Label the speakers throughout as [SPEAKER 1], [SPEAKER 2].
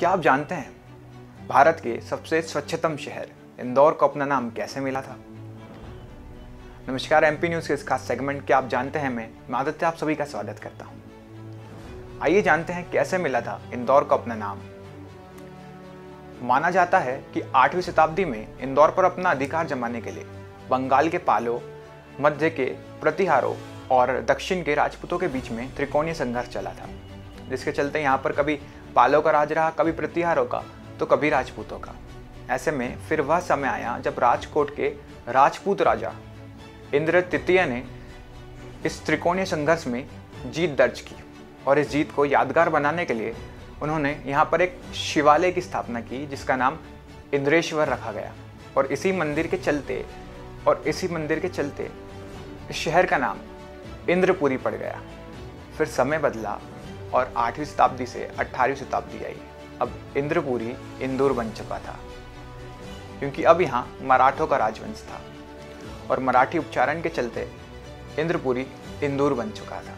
[SPEAKER 1] क्या आप जानते हैं, भारत के सबसे स्वच्छतम शहर इंदौर को अपना नाम कैसे मिला था? नमस्कार एमपी न्यूज़ के इस खास सेगमेंट क्या आप जानते हैं, मैं मैं आप सभी का स्वागत करता हूँ। आइए जानते हैं कैसे मिला था इंदौर को अपना नाम। माना जाता है कि आठवीं शताब्दी में इंदौर पर अपना अधिकार जमाने के लिए बंगाल के पालो, मध्य के प्रतिहारों और दक्षिण के राजपूतों के बीच में त्रिकोणीय संघर्ष चला था। जिसके चलते यहाँ पर कभी पालों का राज रहा, कभी प्रतिहारों का तो कभी राजपूतों का। ऐसे में फिर वह समय आया जब राजकोट के राजपूत राजा इंद्र तृतीय ने इस त्रिकोणीय संघर्ष में जीत दर्ज की और इस जीत को यादगार बनाने के लिए उन्होंने यहाँ पर एक शिवालय की स्थापना की, जिसका नाम इंद्रेश्वर रखा गया। और इसी मंदिर के चलते और इसी मंदिर के चलते शहर का नाम इंद्रपुरी पड़ गया। फिर समय बदला और आठवीं शताब्दी से अट्ठारहवीं शताब्दी आई। अब इंद्रपुरी इंदौर बन चुका था, क्योंकि अब यहाँ मराठों का राजवंश था और मराठी उच्चारण के चलते इंद्रपुरी इंदौर बन चुका था।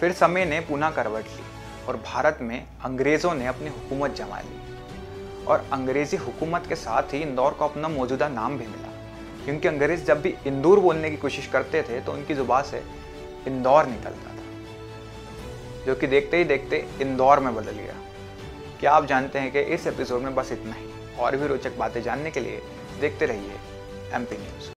[SPEAKER 1] फिर समय ने पुनः करवट ली और भारत में अंग्रेज़ों ने अपनी हुकूमत जमा ली और अंग्रेज़ी हुकूमत के साथ ही इंदौर को अपना मौजूदा नाम भी मिला। क्योंकि अंग्रेज़ जब भी इंदौर बोलने की कोशिश करते थे तो उनकी ज़ुबान से इंदौर निकलता था। जो कि देखते ही देखते इंदौर में बदल गया। क्या आप जानते हैं कि इस एपिसोड में बस इतना ही? और भी रोचक बातें जानने के लिए देखते रहिए एमपी न्यूज़